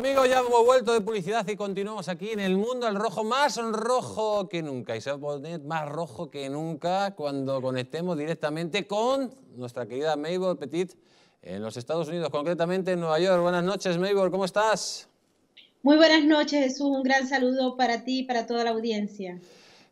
Amigos, ya hemos vuelto de publicidad y continuamos aquí en el mundo al rojo, más rojo que nunca. Y se va a poner más rojo que nunca cuando conectemos directamente con nuestra querida Mabel Petit en los Estados Unidos, concretamente en Nueva York. Buenas noches, Mabel, ¿cómo estás? Muy buenas noches, Jesús. Un gran saludo para ti y para toda la audiencia.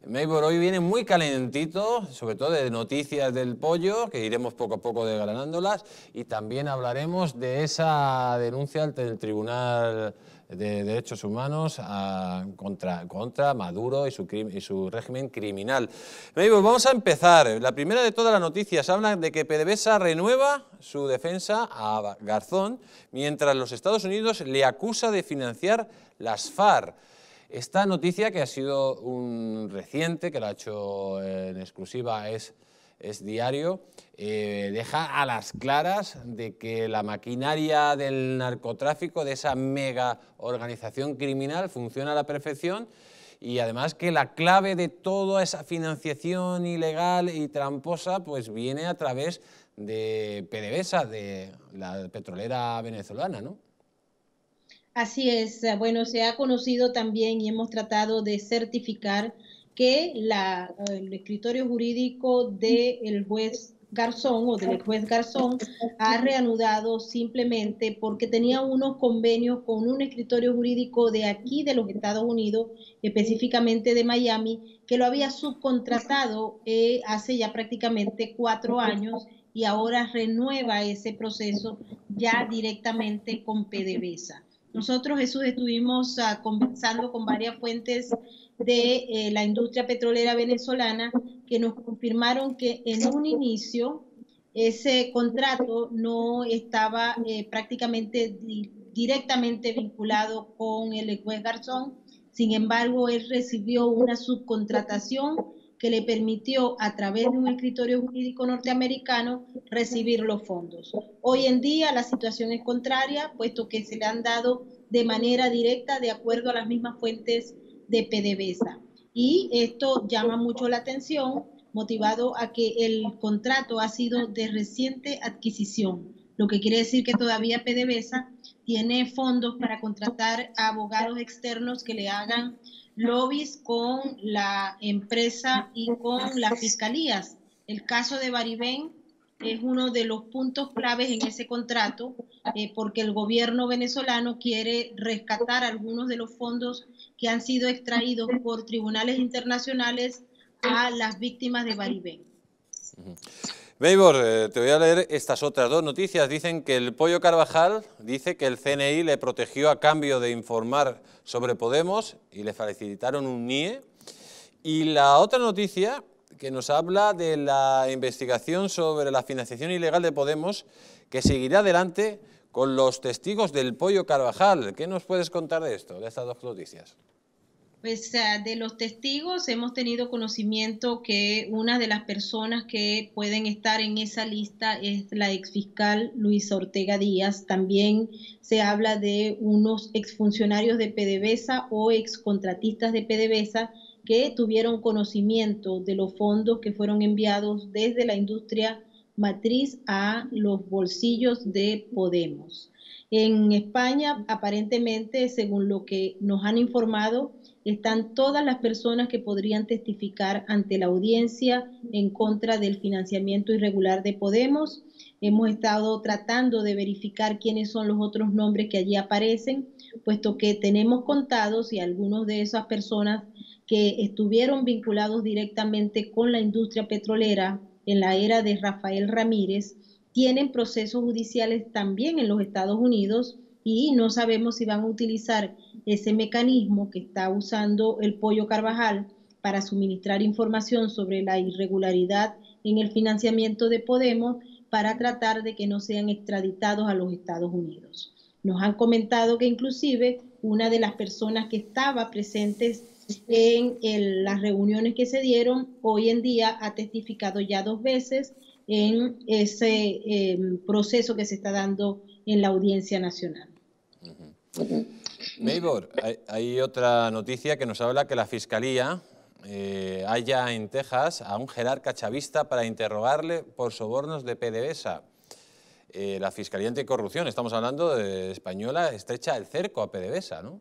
Maybor, hoy viene muy calentito, sobre todo de noticias del pollo, que iremos poco a poco desgranándolas, y también hablaremos de esa denuncia ante el Tribunal de Derechos Humanos contra, contra Maduro y su, y su régimen criminal. Maybor, vamos a empezar. La primera de todas las noticias habla de que PDVSA renueva su defensa a Garzón, mientras los Estados Unidos le acusa de financiar las FARC. Esta noticia, que ha sido un reciente, que lo ha hecho en exclusiva, es, es diario, eh, deja a las claras de que la maquinaria del narcotráfico, de esa mega organización criminal, funciona a la perfección y además que la clave de toda esa financiación ilegal y tramposa pues viene a través de PDVSA, de la petrolera venezolana, ¿no? Así es, eh, bueno, se ha conocido también y hemos tratado de certificar que la, el escritorio jurídico del juez Garzón o del juez Garzón ha reanudado simplemente porque tenía unos convenios con un escritorio jurídico de aquí de los Estados Unidos, específicamente de Miami, que lo había subcontratado eh, hace ya prácticamente cuatro años y ahora renueva ese proceso ya directamente con PDVSA. Nosotros, Jesús, estuvimos uh, conversando con varias fuentes de eh, la industria petrolera venezolana que nos confirmaron que en un inicio ese contrato no estaba eh, prácticamente directamente vinculado con el juez Garzón. Sin embargo, él recibió una subcontratación que le permitió a través de un escritorio jurídico norteamericano recibir los fondos. Hoy en día la situación es contraria, puesto que se le han dado de manera directa de acuerdo a las mismas fuentes de PDVSA. Y esto llama mucho la atención, motivado a que el contrato ha sido de reciente adquisición, lo que quiere decir que todavía PDVSA tiene fondos para contratar a abogados externos que le hagan lobbies con la empresa y con las fiscalías. El caso de Baribén es uno de los puntos claves en ese contrato eh, porque el gobierno venezolano quiere rescatar algunos de los fondos que han sido extraídos por tribunales internacionales a las víctimas de Baribén. Beibor, eh, te voy a leer estas otras dos noticias. Dicen que el Pollo Carvajal dice que el CNI le protegió a cambio de informar sobre Podemos y le facilitaron un NIE. Y la otra noticia que nos habla de la investigación sobre la financiación ilegal de Podemos que seguirá adelante con los testigos del Pollo Carvajal. ¿Qué nos puedes contar de esto, de estas dos noticias? Pues de los testigos hemos tenido conocimiento que una de las personas que pueden estar en esa lista es la exfiscal Luisa Ortega Díaz. También se habla de unos exfuncionarios de PDVSA o excontratistas de PDVSA que tuvieron conocimiento de los fondos que fueron enviados desde la industria matriz a los bolsillos de Podemos. En España, aparentemente, según lo que nos han informado, están todas las personas que podrían testificar ante la audiencia en contra del financiamiento irregular de Podemos. Hemos estado tratando de verificar quiénes son los otros nombres que allí aparecen, puesto que tenemos contados y algunos de esas personas que estuvieron vinculados directamente con la industria petrolera en la era de Rafael Ramírez tienen procesos judiciales también en los Estados Unidos y no sabemos si van a utilizar ese mecanismo que está usando el Pollo Carvajal para suministrar información sobre la irregularidad en el financiamiento de Podemos para tratar de que no sean extraditados a los Estados Unidos. Nos han comentado que inclusive una de las personas que estaba presentes en las reuniones que se dieron, hoy en día ha testificado ya dos veces en ese em, proceso que se está dando en la Audiencia Nacional. Maybor, hay, otra noticia que nos habla que la Fiscalía eh, haya en Texas a un jerarca chavista para interrogarle por sobornos de PDVSA. eh, la Fiscalía Anticorrupción, estamos hablando de española, estrecha el cerco a PDVSA, ¿no?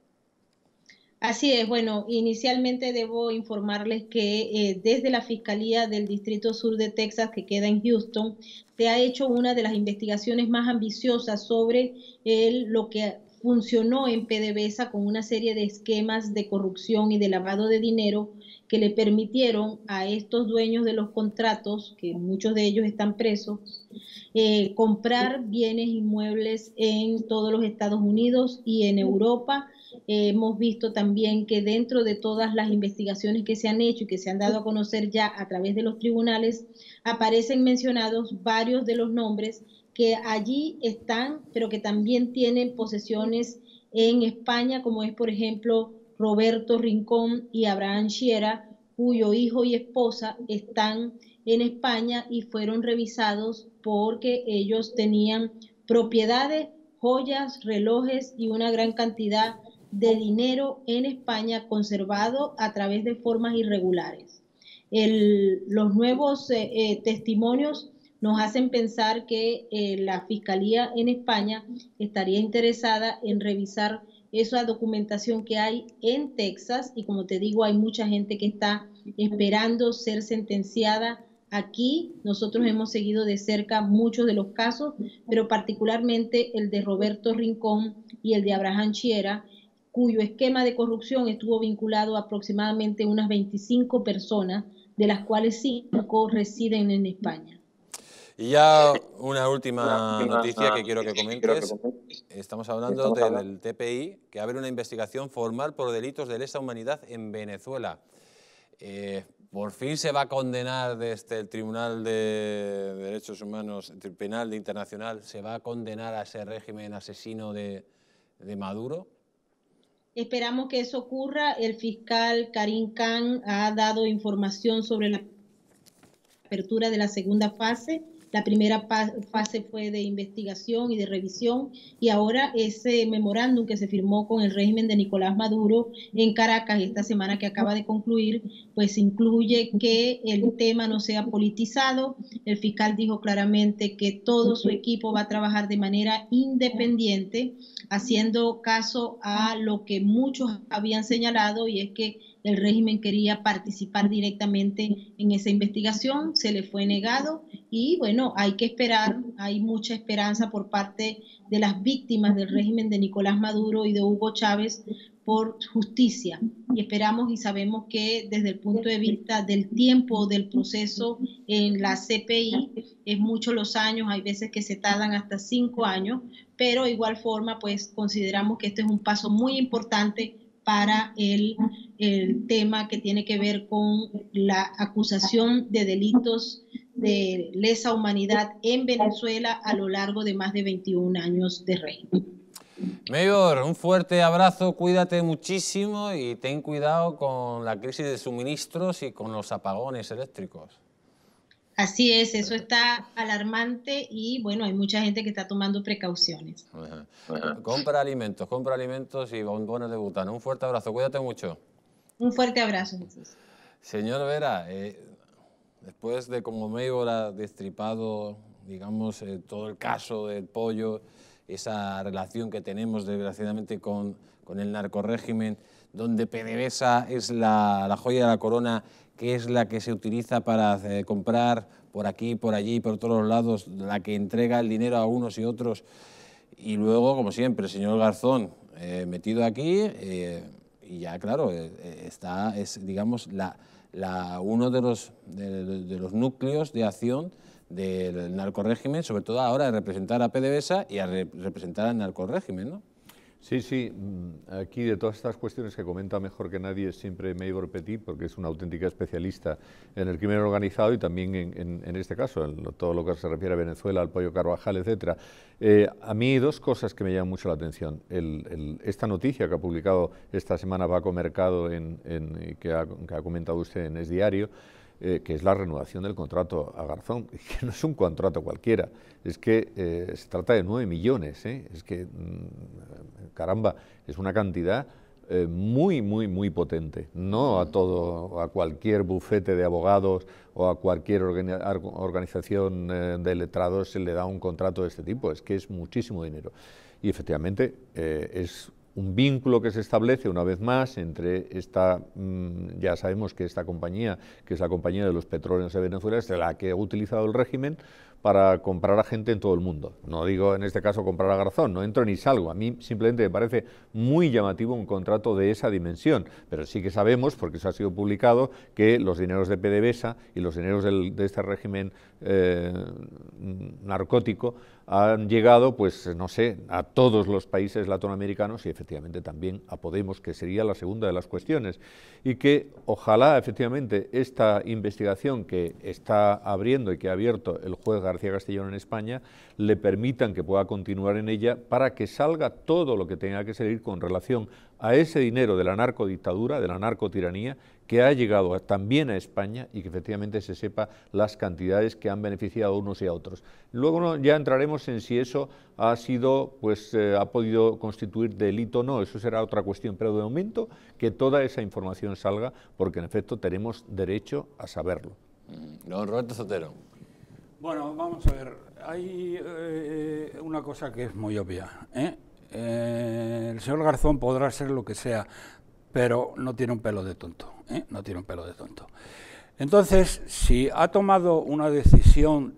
Así es, bueno, inicialmente debo informarles que eh, desde la Fiscalía del Distrito Sur de Texas, que queda en Houston, se ha hecho una de las investigaciones más ambiciosas sobre lo que funcionó en PDVSA con una serie de esquemas de corrupción y de lavado de dinero que le permitieron a estos dueños de los contratos, que muchos de ellos están presos, eh, comprar bienes inmuebles en todos los Estados Unidos y en Europa. Eh, hemos visto también que dentro de todas las investigaciones que se han hecho y que se han dado a conocer ya a través de los tribunales, aparecen mencionados varios de los nombres que allí están, pero que también tienen posesiones en España, como es, por ejemplo, Roberto Rincón y Abraham Sierra, cuyo hijo y esposa están en España y fueron revisados porque ellos tenían propiedades, joyas, relojes y una gran cantidad de dinero en España conservado a través de formas irregulares. los nuevos eh, eh, testimonios nos hacen pensar que eh, la Fiscalía en España estaría interesada en revisar esa documentación que hay en Texas y como te digo, hay mucha gente que está esperando ser sentenciada aquí. Nosotros hemos seguido de cerca muchos de los casos, pero particularmente el de Roberto Rincón y el de Abraham Chiera, cuyo esquema de corrupción estuvo vinculado a aproximadamente unas 25 personas, de las cuales cinco residen en España. Y ya una última noticia que quiero que comentes. Estamos hablando del TPI, que abre una investigación formal por delitos de lesa humanidad en Venezuela. Eh, por fin se va a condenar desde el Tribunal de Derechos Humanos, el Penal de Internacional, se va a condenar a ese régimen asesino de, de Maduro. Esperamos que eso ocurra. El fiscal Karim Khan ha dado información sobre la apertura de la segunda fase la primera fase fue de investigación y de revisión y ahora ese memorándum que se firmó con el régimen de Nicolás Maduro en Caracas esta semana que acaba de concluir, pues incluye que el tema no sea politizado. El fiscal dijo claramente que todo su equipo va a trabajar de manera independiente, haciendo caso a lo que muchos habían señalado y es que el régimen quería participar directamente en esa investigación, se le fue negado y bueno, hay que esperar, hay mucha esperanza por parte de las víctimas del régimen de Nicolás Maduro y de Hugo Chávez por justicia. Y esperamos y sabemos que desde el punto de vista del tiempo del proceso en la CPI, es mucho los años, hay veces que se tardan hasta cinco años, pero de igual forma, pues consideramos que este es un paso muy importante para el, tema que tiene que ver con la acusación de delitos de lesa humanidad en Venezuela a lo largo de más de 21 años de régimen. Mayor, un fuerte abrazo, cuídate muchísimo y ten cuidado con la crisis de suministros y con los apagones eléctricos. Así es, eso está alarmante y bueno, hay mucha gente que está tomando precauciones. Compra alimentos, compra alimentos y bombones de butano. Un fuerte abrazo, cuídate mucho. Un fuerte abrazo, Jesús. Señor Vera, eh, después de como Mayor ha destripado, digamos, eh, todo el caso del pollo, esa relación que tenemos desgraciadamente con, con el narcorrégimen, donde PDVSA es la, la joya de la corona que es la que se utiliza para eh, comprar por aquí, por allí, por todos los lados, la que entrega el dinero a unos y otros. Y luego, como siempre, el señor Garzón eh, metido aquí eh, y ya, claro, está, es, digamos, la, la, uno de los, de, los núcleos de acción del narcorrégimen, sobre todo ahora de representar a PDVSA y a representar al narcorrégimen, ¿no? Sí, sí, mm, aquí de todas estas cuestiones que comenta mejor que nadie siempre Maybor Petit, porque es una auténtica especialista en el crimen organizado y también en, este caso, en todo lo que se refiere a Venezuela, al pollo Carvajal, etcétera. Eh, a mí dos cosas que me llaman mucho la atención. esta noticia que ha publicado esta semana Paco Mercado, en, que, ha, que ha comentado usted en Es Diario, eh, que es la renovación del contrato a Garzón, que no es un contrato cualquiera, es que eh, se trata de 9 millones, ¿eh? es que, mm, caramba, es una cantidad eh, muy, muy, muy potente. No a todo, a cualquier bufete de abogados o a cualquier organización eh, de letrados se le da un contrato de este tipo. Es que es muchísimo dinero. Y efectivamente es un vínculo que se establece una vez más entre esta, mm, ya sabemos que esta compañía, que es la compañía de los petróleos de Venezuela, es la que ha utilizado el régimen para comprar a gente en todo el mundo. No digo en este caso comprar a Garzón, no entro ni salgo. A mí simplemente me parece muy llamativo un contrato de esa dimensión, pero sí que sabemos, porque eso ha sido publicado, que los dineros de PDVSA y los dineros de este régimen eh, narcótico han llegado, pues no sé, a todos los países latinoamericanos y efectivamente también a Podemos, que sería la segunda de las cuestiones. Y que ojalá efectivamente esta investigación que está abriendo y que ha abierto el juez García Castellón en España le permitan que pueda continuar en ella para que salga todo lo que tenga que salir con relación a ese dinero de la narcodictadura, de la narcotiranía, que ha llegado también a España y que efectivamente se sepa las cantidades que han beneficiado a unos y a otros. Luego ya entraremos en si eso ha sido, pues, eh, ha podido constituir delito o no, eso será otra cuestión, pero de momento que toda esa información salga, porque en efecto tenemos derecho a saberlo. Mm, don Roberto Sotero. Bueno, vamos a ver, hay eh, una cosa que es muy obvia. ¿eh? el señor Garzón podrá ser lo que sea, pero no tiene un pelo de tonto, ¿eh? no tiene un pelo de tonto. Entonces, si ha tomado una decisión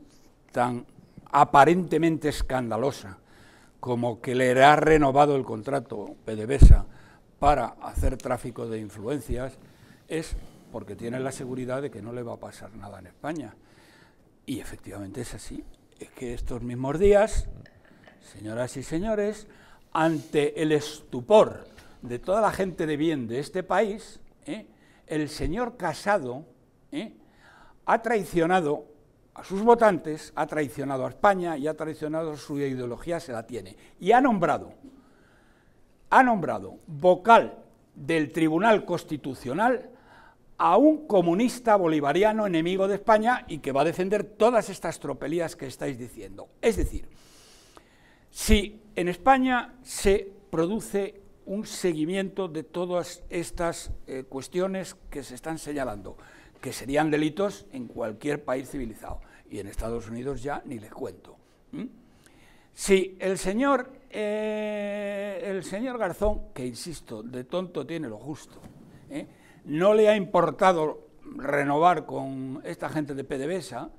tan aparentemente escandalosa como que le ha renovado el contrato PDVSA para hacer tráfico de influencias, es porque tiene la seguridad de que no le va a pasar nada en España. Y efectivamente es así. Es que estos mismos días, señoras y señores, ante el estupor de toda la gente de bien de este país, ¿eh? el señor Casado ¿eh? ha traicionado a sus votantes, ha traicionado a España y ha traicionado su ideología, se la tiene. Y ha nombrado, ha nombrado vocal del Tribunal Constitucional a un comunista bolivariano enemigo de España y que va a defender todas estas tropelías que estáis diciendo. Es decir, si en España se produce un seguimiento de todas estas eh, cuestiones que se están señalando, que serían delitos en cualquier país civilizado, y en Estados Unidos ya ni les cuento. Si el señor, eh, el señor Garzón, que insisto, de tonto tiene lo justo, ¿eh? No le ha importado renovar con esta gente de PDVSA,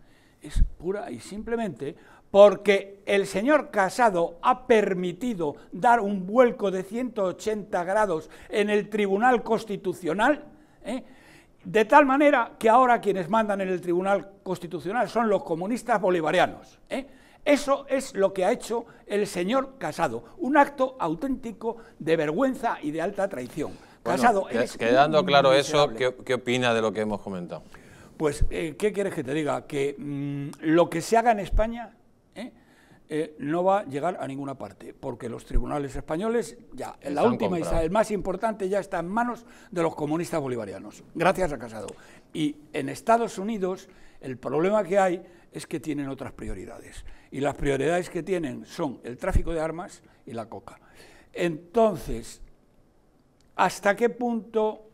es pura y simplemente porque el señor Casado ha permitido dar un vuelco de 180 grados en el Tribunal Constitucional, ¿eh? de tal manera que ahora quienes mandan en el Tribunal Constitucional son los comunistas bolivarianos. ¿eh? Eso es lo que ha hecho el señor Casado, un acto auténtico de vergüenza y de alta traición. Casado, quedando claro eso, ¿qué, opina de lo que hemos comentado? Pues, eh, ¿qué quieres que te diga? Que mm, lo que se haga en España eh, no va a llegar a ninguna parte, porque los tribunales españoles, ya, en la última y el más importante, ya está en manos de los comunistas bolivarianos, gracias a Casado. Y en Estados Unidos, el problema que hay es que tienen otras prioridades. Y las prioridades que tienen son el tráfico de armas y la coca. Entonces, ¿hasta qué punto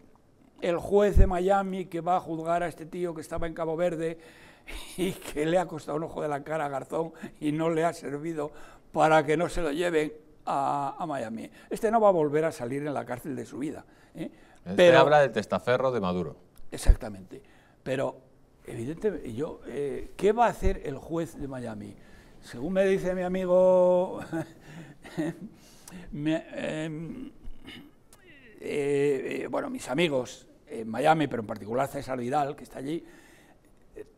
el juez de Miami que va a juzgar a este tío que estaba en Cabo Verde y que le ha costado un ojo de la cara a Garzón y no le ha servido para que no se lo lleven a, Miami. Este no va a volver a salir en la cárcel de su vida. ¿eh? Este Pero, habla del testaferro de Maduro. Exactamente. Pero, evidentemente, yo, eh, ¿qué va a hacer el juez de Miami? Según me dice mi amigo, em, eh, bueno, mis amigos en Miami, pero en particular César Vidal, que está allí,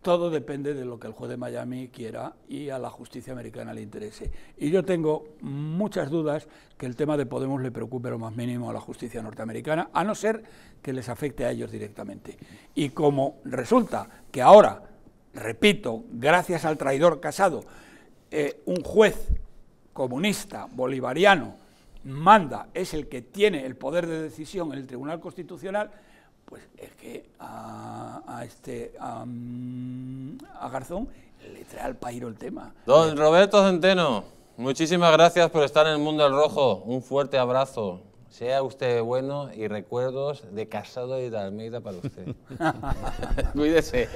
todo depende de lo que el juez de Miami quiera y a la justicia americana le interese. Y yo tengo muchas dudas que el tema de Podemos le preocupe lo más mínimo a la justicia norteamericana, a no ser que les afecte a ellos directamente. Y como resulta que ahora, repito, gracias al traidor casado, eh, un juez comunista bolivariano manda, es el que tiene el poder de decisión en el Tribunal Constitucional, pues es que a, este a, Garzón le trae al pairo el tema. Don Roberto Centeno, muchísimas gracias por estar en el Mundo del Rojo. Un fuerte abrazo. Sea usted bueno y recuerdos de Casado y de Almeida para usted. Cuídese.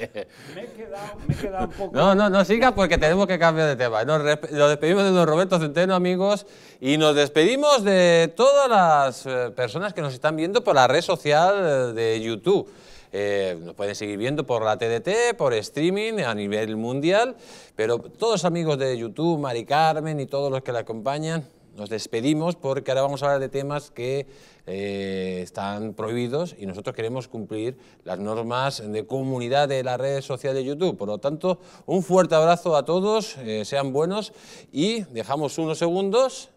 Me he, quedado, me he quedado un poco... No, no, no siga porque tenemos que cambiar de tema. Nos, nos, despedimos de don Roberto Centeno, amigos, y nos despedimos de todas las eh, personas que nos están viendo por la red social de YouTube. Eh, nos pueden seguir viendo por la TDT, por streaming a nivel mundial, pero todos los amigos de YouTube, Mari Carmen y todos los que la acompañan, nos despedimos porque ahora vamos a hablar de temas que eh, están prohibidos y nosotros queremos cumplir las normas de comunidad de la red social de YouTube. Por lo tanto, un fuerte abrazo a todos, eh, sean buenos y dejamos unos segundos.